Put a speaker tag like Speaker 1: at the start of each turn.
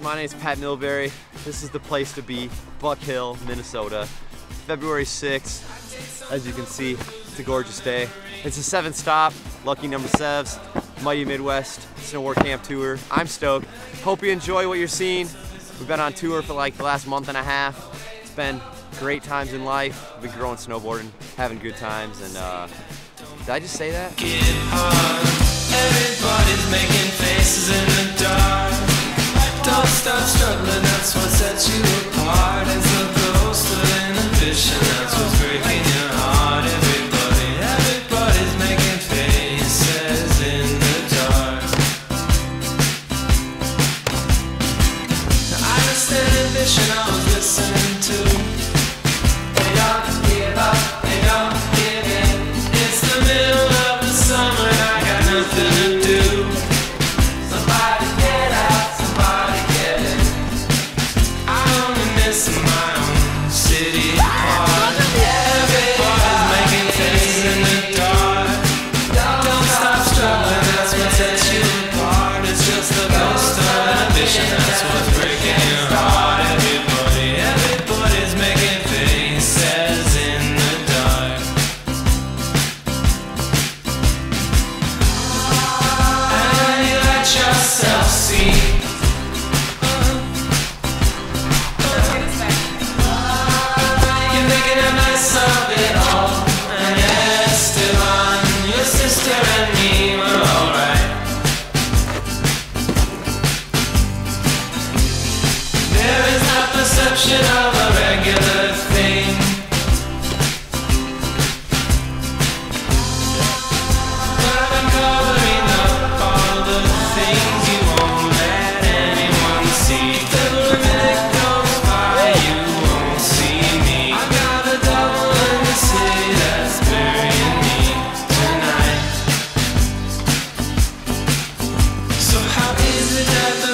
Speaker 1: my name is Pat Milbery. This is the place to be, Buck Hill, Minnesota. February 6th. As you can see, it's a gorgeous day. It's a seventh stop, lucky number sevs, Mighty Midwest Snowboard Camp Tour. I'm stoked. Hope you enjoy what you're seeing. We've been on tour for like the last month and a half. It's been great times in life. We've been growing snowboarding, having good times, and uh, did I just say that?
Speaker 2: struggling, that's what sets you apart. It's a ghost of inhibition, that's what's breaking your heart. Everybody, everybody's making faces in the dark. I understand ambition. perception of a regular thing. But I'm covering up all the things you won't let anyone see. Till a minute goes by, you won't see me. I've got a double in the city that's burying me tonight. So how is it that the